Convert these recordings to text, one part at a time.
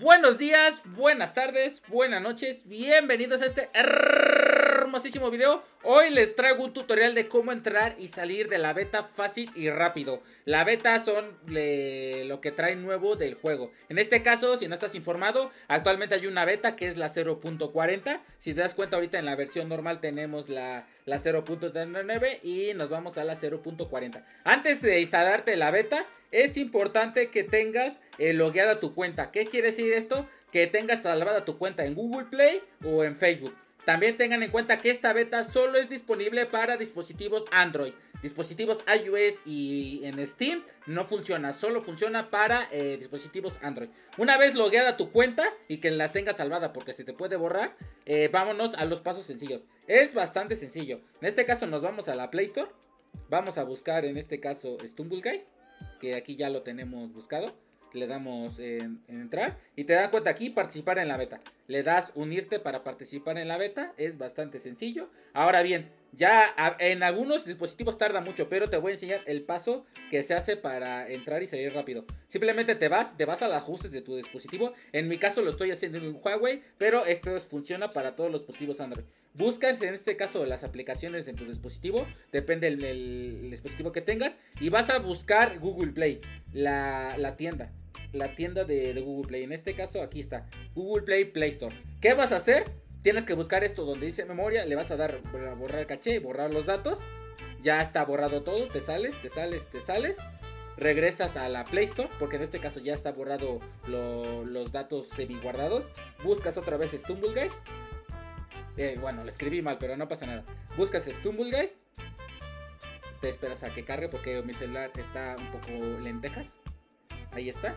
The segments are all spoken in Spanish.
Buenos días, buenas tardes, buenas noches, bienvenidos a este hermosísimo video. Hoy les traigo un tutorial de cómo entrar y salir de la beta fácil y rápido. La beta son lo que trae nuevo del juego. En este caso, si no estás informado, actualmente hay una beta que es la 0.40. Si te das cuenta, ahorita en la versión normal tenemos la, la 0.39 y nos vamos a la 0.40. Antes de instalarte la beta, es importante que tengas eh, logueada tu cuenta. ¿Qué quiere decir esto? Que tengas salvada tu cuenta en Google Play o en Facebook. También tengan en cuenta que esta beta solo es disponible para dispositivos Android. Dispositivos iOS y en Steam no funciona, solo funciona para eh, dispositivos Android. Una vez logueada tu cuenta y que las tengas salvada porque se te puede borrar, eh, vámonos a los pasos sencillos. Es bastante sencillo. En este caso nos vamos a la Play Store. Vamos a buscar en este caso Stumble Guys, que aquí ya lo tenemos buscado le damos en, entrar y te da cuenta aquí participar en la beta. Le das unirte para participar en la beta, es bastante sencillo. Ahora bien, ya en algunos dispositivos tarda mucho, pero te voy a enseñar el paso que se hace para entrar y salir rápido. Simplemente te vas, te vas a los ajustes de tu dispositivo. En mi caso lo estoy haciendo en un Huawei, pero esto funciona para todos los dispositivos Android. Buscas en este caso las aplicaciones en tu dispositivo, depende del, dispositivo que tengas, y vas a buscar Google Play, la, la tienda la tienda de, Google Play. En este caso, aquí está. Google Play Play Store. ¿Qué vas a hacer? Tienes que buscar esto donde dice memoria. Le vas a dar a borrar caché, borrar los datos. Ya está borrado todo. Te sales, te sales, te sales. Regresas a la Play Store. Porque en este caso ya está borrado los datos semi guardados. Buscas otra vez Stumble Guys. Eh, bueno, le escribí mal, pero no pasa nada. Buscas Stumble Guys. Te esperas a que cargue porque mi celular está un poco lentejas. Ahí está.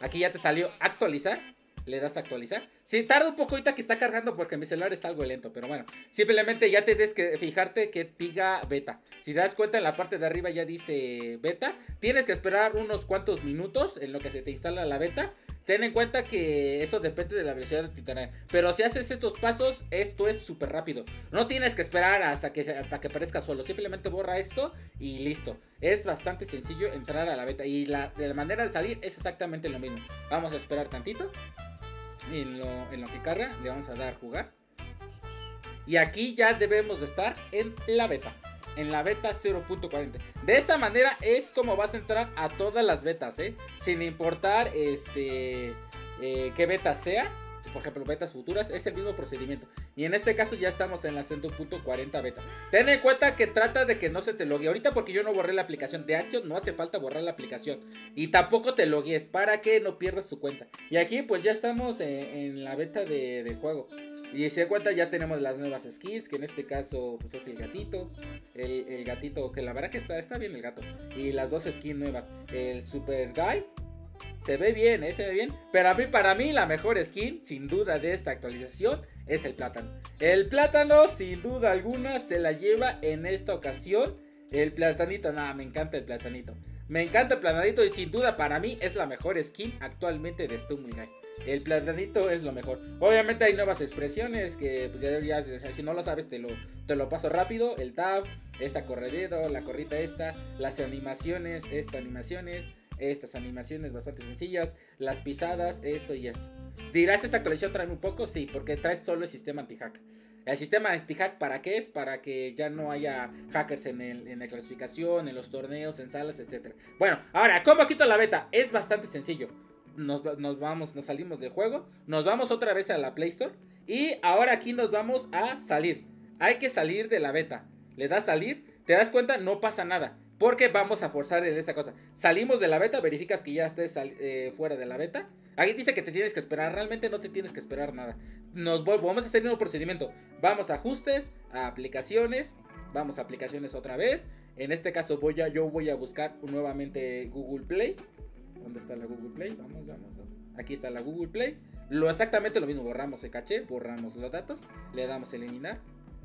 Aquí ya te salió actualizar. Le das a actualizar. Sí, tarda un poco ahorita que está cargando porque mi celular está algo lento. Pero bueno, simplemente ya tienes que fijarte que diga beta. Si te das cuenta en la parte de arriba ya dice beta. Tienes que esperar unos cuantos minutos en lo que se te instala la beta. Ten en cuenta que esto depende de la velocidad de tu internet. Pero si haces estos pasos, esto es súper rápido. No tienes que esperar hasta que, hasta que aparezca solo. Simplemente borra esto y listo. Es bastante sencillo entrar a la beta. Y la, de la manera de salir es exactamente lo mismo. Vamos a esperar tantito. En lo, en lo que carga, le vamos a dar jugar. Y aquí ya debemos de estar en la beta en la beta 0.40. De esta manera es como vas a entrar a todas las betas, ¿eh? Sin importar este eh, qué beta sea. Por ejemplo, betas futuras, es el mismo procedimiento. Y en este caso ya estamos en la 100.40 beta. Ten en cuenta que trata de que no se te logue. Ahorita porque yo no borré la aplicación. De hecho, no hace falta borrar la aplicación. Y tampoco te logues para que no pierdas tu cuenta. Y aquí pues ya estamos en, la beta de, del juego. Y si se cuenta ya tenemos las nuevas skins, que en este caso pues es el gatito, el, gatito, que la verdad que está, está bien el gato. Y las dos skins nuevas, el Super Guy, se ve bien, ¿eh? se ve bien. Pero a mí, para mí la mejor skin, sin duda de esta actualización, es el plátano. El plátano, sin duda alguna, se la lleva en esta ocasión. El platanito, nada, me encanta el platanito. Me encanta el platanito y sin duda para mí es la mejor skin actualmente de Stumble Guys. El platanito es lo mejor. Obviamente hay nuevas expresiones que pues, ya deberías, si no lo sabes te lo, te lo paso rápido. El tab, esta corredero, la corrita esta, las animaciones, estas animaciones, estas animaciones bastante sencillas, las pisadas, esto y esto. Dirás, ¿esta actualización trae un poco? Sí, porque trae solo el sistema anti-hack. El sistema anti-hack, ¿para qué es? Para que ya no haya hackers en, el, en la clasificación, en los torneos, en salas, etc. Bueno, ahora, ¿cómo quito la beta? Es bastante sencillo nos, vamos, nos salimos del juego, nos vamos otra vez a la Play Store y ahora aquí nos vamos a salir. Hay que salir de la beta. Le das salir, te das cuenta, no pasa nada. Porque vamos a forzar en esa cosa. Salimos de la beta, verificas que ya estés eh, fuera de la beta. Aquí dice que te tienes que esperar. Realmente no te tienes que esperar nada. Nos vamos a hacer un procedimiento. Vamos a ajustes, a aplicaciones. Vamos a aplicaciones otra vez. En este caso voy a, yo voy a buscar nuevamente Google Play. ¿Dónde está la Google Play? Vamos, vamos, Aquí está la Google Play. Lo exactamente lo mismo. Borramos el caché, borramos los datos, le damos eliminar,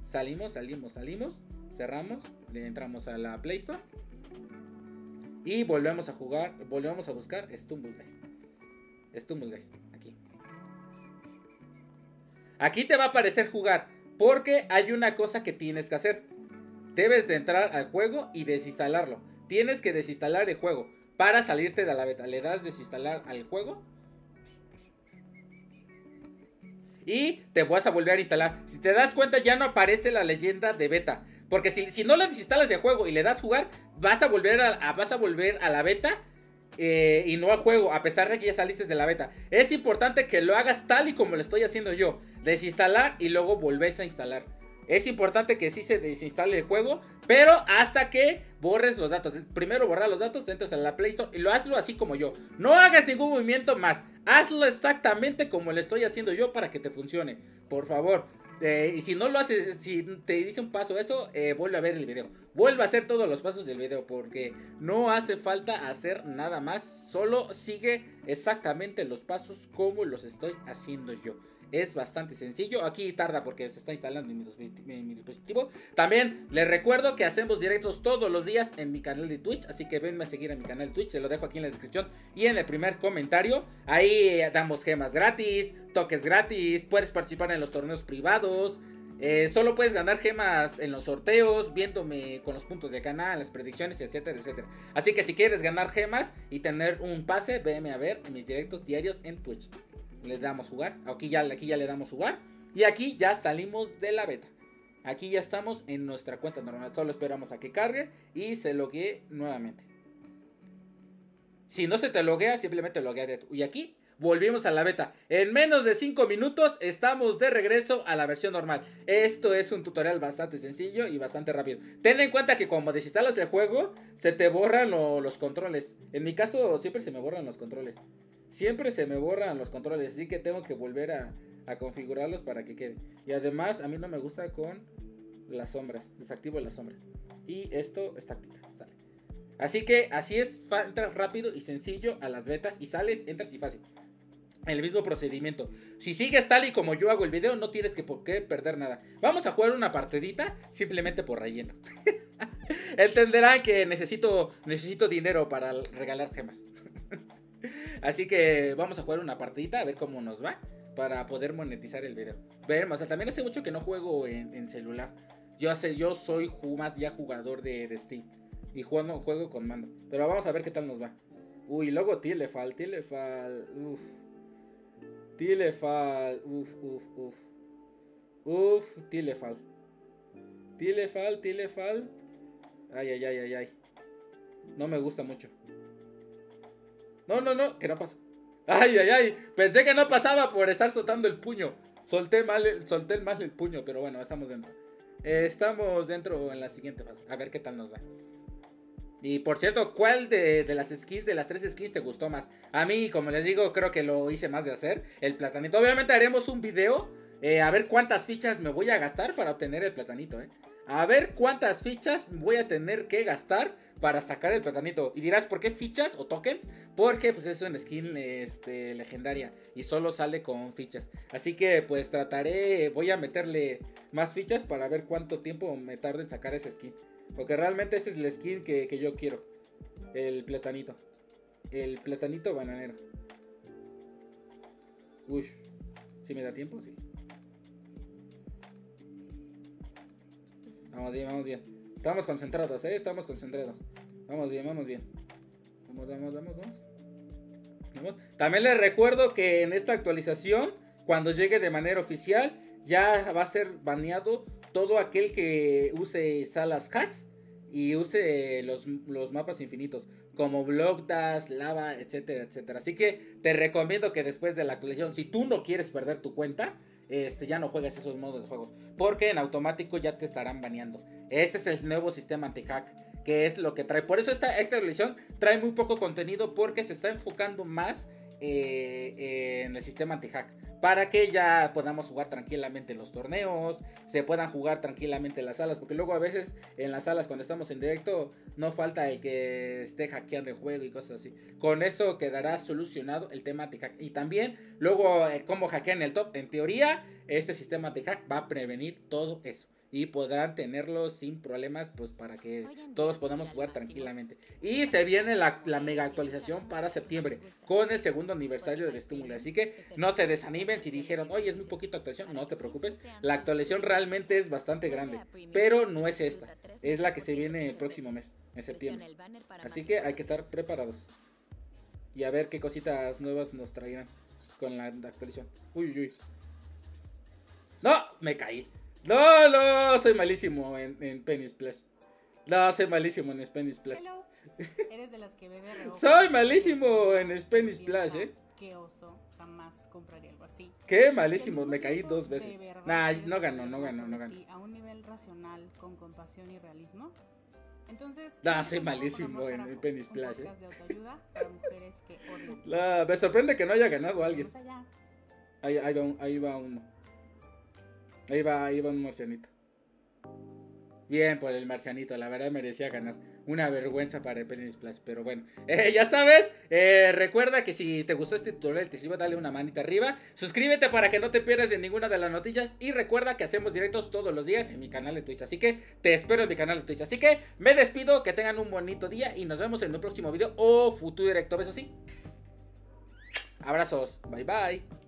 salimos, salimos, salimos, cerramos, le entramos a la Play Store y volvemos a jugar, volvemos a buscar Stumble Guys. Stumble Guys, aquí. Aquí te va a aparecer jugar, porque hay una cosa que tienes que hacer. debes de entrar al juego y desinstalarlo. Tienes que desinstalar el juego para salirte de la beta. Le das desinstalar al juego. Y te vas a volver a instalar. Si te das cuenta ya no aparece la leyenda de beta. Porque si, si no lo desinstalas el juego y le das jugar, vas a volver a, vas a, volver a la beta eh, y no al juego, a pesar de que ya saliste de la beta. Es importante que lo hagas tal y como lo estoy haciendo yo. Desinstalar y luego volvés a instalar. Es importante que sí se desinstale el juego, pero hasta que borres los datos. Primero borrar los datos, entras a la Play Store y lo hazlo así como yo. No hagas ningún movimiento más. Hazlo exactamente como lo estoy haciendo yo para que te funcione. Por favor. Eh, y si no lo haces, si te dice un paso eso, eh, vuelve a ver el video. Vuelve a hacer todos los pasos del video porque no hace falta hacer nada más. Solo sigue exactamente los pasos como los estoy haciendo yo es bastante sencillo. Aquí tarda porque se está instalando en mi, dispositivo. También les recuerdo que hacemos directos todos los días en mi canal de Twitch. Así que venme a seguir en mi canal de Twitch. Se lo dejo aquí en la descripción y en el primer comentario. Ahí damos gemas gratis, toques gratis. Puedes participar en los torneos privados. Eh, solo puedes ganar gemas en los sorteos, viéndome con los puntos del canal, las predicciones, etcétera, etcétera. Así que si quieres ganar gemas y tener un pase, venme a ver en mis directos diarios en Twitch le damos jugar. Aquí ya, aquí ya le damos jugar. Y aquí ya salimos de la beta. Aquí ya estamos en nuestra cuenta normal. Solo esperamos a que cargue y se loguee nuevamente. Si no se te loguea, simplemente loguea Y aquí volvimos a la beta. En menos de 5 minutos estamos de regreso a la versión normal. Esto es un tutorial bastante sencillo y bastante rápido. Ten en cuenta que cuando desinstalas el juego, se te borran los controles. En mi caso, siempre se me borran los controles siempre se me borran los controles, así que tengo que volver a, configurarlos para que quede. Y además a mí no me gusta con las sombras, desactivo las sombras. Y esto es táctica. Así que así es, entras rápido y sencillo a las betas y sales, entras y fácil. El mismo procedimiento. Si sigues tal y como yo hago el video, no tienes que por qué perder nada. Vamos a jugar una partidita simplemente por relleno. Entenderán que necesito, necesito dinero para regalar gemas. Así que vamos a jugar una partidita a ver cómo nos va para poder monetizar el video. Veremos, o sea, también hace mucho que no juego en, celular. Yo, hace, yo soy más ya jugador de, Steam y juego, juego con mando. Pero vamos a ver qué tal nos va. Uy, luego Tilefal, Tilefal, uff. Tilefal, uff, uff, uff. Uff, Tilefal. Tilefal, Tilefal. Ay, ay, ay, ay, ay. No me gusta mucho. No, no, no, que no pasa. Ay, ay, ay. Pensé que no pasaba por estar soltando el puño. Solté mal, solté mal el puño, pero bueno, estamos dentro. estamos dentro en la siguiente fase. A ver qué tal nos va. Y por cierto, ¿cuál de, las skins, de las tres skins te gustó más? A mí, como les digo, creo que lo hice más de hacer. El platanito. Obviamente haremos un video. Eh, a ver cuántas fichas me voy a gastar para obtener el platanito, eh. A ver cuántas fichas voy a tener que gastar para sacar el platanito. Y dirás, ¿por qué fichas o tokens? Porque pues es una skin este, legendaria y solo sale con fichas. Así que pues trataré, voy a meterle más fichas para ver cuánto tiempo me tarda en sacar ese skin. Porque realmente ese es el skin que, que yo quiero. El platanito. El platanito bananero. Uy, si me da tiempo, sí. Vamos bien, vamos bien. Estamos concentrados, ¿eh? Estamos concentrados. Vamos bien, vamos bien. Vamos, vamos, vamos, vamos. También les recuerdo que en esta actualización, cuando llegue de manera oficial, ya va a ser baneado todo aquel que use salas hacks y use los, los mapas infinitos, como Blockdash, Lava, etcétera, etcétera. Así que te recomiendo que después de la actualización, si tú no quieres perder tu cuenta, este, ya no juegues esos modos de juegos. Porque en automático ya te estarán baneando. Este es el nuevo sistema anti-hack. Que es lo que trae. Por eso esta, esta trae muy poco contenido. Porque se está enfocando más eh, en el sistema anti-hack. Para que ya podamos jugar tranquilamente en los torneos. Se puedan jugar tranquilamente en las salas. Porque luego a veces en las salas cuando estamos en directo. No falta el que esté hackeando el juego y cosas así. Con eso quedará solucionado el tema anti-hack. Y también luego eh, cómo hackean el top. En teoría este sistema anti-hack va a prevenir todo eso. Y podrán tenerlo sin problemas, pues para que todos podamos jugar tranquilamente. Y se viene la, mega actualización para septiembre con el segundo aniversario del estímulo. Así que no se desanimen si dijeron, oye, es muy poquito actualización, no te preocupes. La actualización realmente es bastante grande, pero no es esta, es la que se viene el próximo mes, en septiembre. Así que hay que estar preparados. Y a ver qué cositas nuevas nos traerán con la actualización. Uy, uy. No, me caí. No, no, soy malísimo en, en Penny Splash. No, soy malísimo en Spanish Splash. Eres de las que bebe Soy malísimo en Spanish Splash, eh. Qué oso, jamás compraría algo así. Qué malísimo, me caí dos veces. Nah, no ganó, no ganó, no ganó. A un nivel racional, con compasión y realismo. Entonces, nah, soy malísimo en el Penny Splash, eh. La, me sorprende que no haya ganado alguien. Ahí, ahí, va, ahí va uno. Ahí va, ahí un marcianito. Bien por el marcianito, la verdad merecía ganar. Una vergüenza para el Penny Splash, pero bueno. Eh, ya sabes, eh, recuerda que si te gustó este tutorial, te sirva, dale una manita arriba. Suscríbete para que no te pierdas de ninguna de las noticias. Y recuerda que hacemos directos todos los días en mi canal de Twitch. Así que te espero en mi canal de Twitch. Así que me despido, que tengan un bonito día y nos vemos en un próximo video o futuro directo. Besos sí. Abrazos. Bye bye.